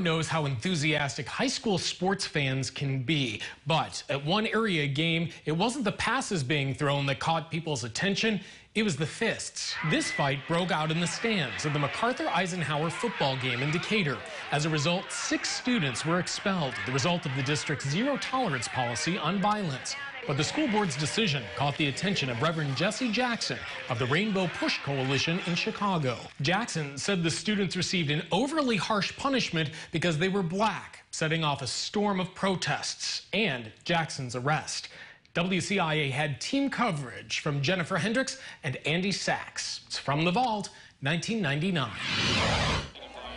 knows how enthusiastic high school sports fans can be. But at one area game, it wasn't the passes being thrown that caught people's attention. It was the fists. This fight broke out in the stands of the MacArthur Eisenhower football game in Decatur. As a result, six students were expelled, the result of the district's zero tolerance policy on violence. But the school board's decision caught the attention of Reverend Jesse Jackson of the Rainbow Push Coalition in Chicago. Jackson said the students received an overly harsh punishment because they were black, setting off a storm of protests and Jackson's arrest. WCIA had team coverage from Jennifer Hendricks and Andy Sachs. It's from the vault, 1999.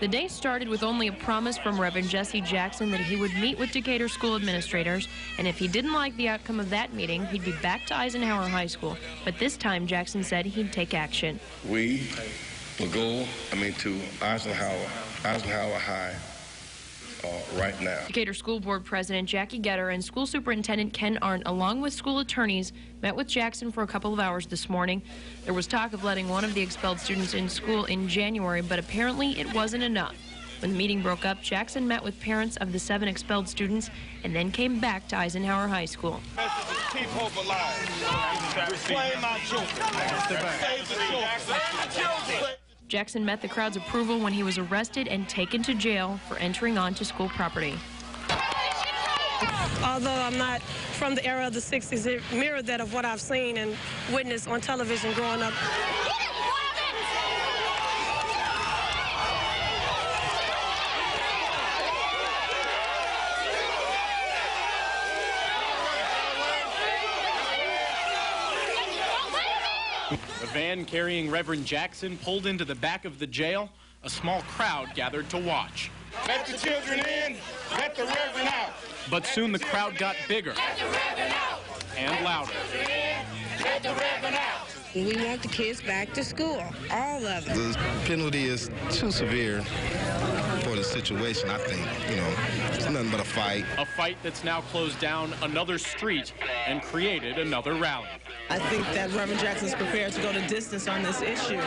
The day started with only a promise from Reverend Jesse Jackson that he would meet with Decatur school administrators, and if he didn't like the outcome of that meeting, he'd be back to Eisenhower High School. But this time, Jackson said he'd take action. We will go, I mean, to Eisenhower, Eisenhower High Uh, right now. Decatur School Board President Jackie Goetter and School Superintendent Ken Arndt, along with school attorneys, met with Jackson for a couple of hours this morning. There was talk of letting one of the expelled students in school in January, but apparently it wasn't enough. When the meeting broke up, Jackson met with parents of the seven expelled students and then came back to Eisenhower High School. Keep hope alive. Reclaim our children. Save the children. Jackson met the crowd's approval when he was arrested and taken to jail for entering onto school property. Although I'm not from the era of the 60s, it mirrored that of what I've seen and witnessed on television growing up. A van carrying Reverend Jackson pulled into the back of the jail. A small crowd gathered to watch. Let the children in. Let the Reverend out. But soon the crowd got bigger and louder. Let the Reverend out. We want the kids back to school, all of them. The penalty is too severe for the situation, I think. You know, it's nothing but a fight. A fight that's now closed down another street and created another rally. I think that Reverend Jackson is prepared to go the distance on this issue.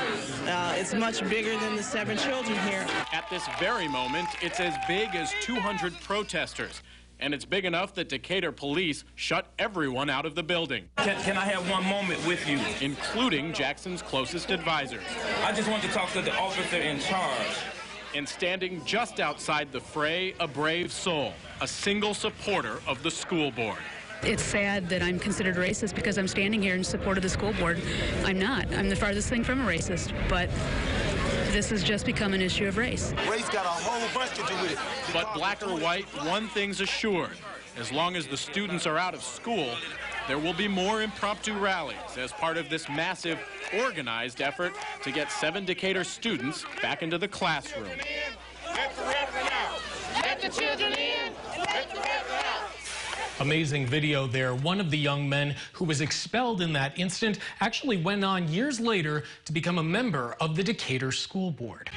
Uh, it's much bigger than the seven children here. At this very moment, it's as big as 200 protesters. And it's big enough that Decatur police shut everyone out of the building. Can, can, I have one moment with you? Including Jackson's closest advisors. I just want to talk to the officer in charge. And standing just outside the fray, a brave soul, a single supporter of the school board. It's sad that I'm considered racist because I'm standing here in support of the school board. I'm not. I'm the farthest thing from a racist, but this has just become an issue of race. Race got a whole bunch to do with it. But black or white, one thing's assured. As long as the students are out of school, there will be more impromptu rallies as part of this massive, organized effort to get seven Decatur students back into the classroom. Amazing video there. One of the young men who was expelled in that instant actually went on years later to become a member of the Decatur School Board.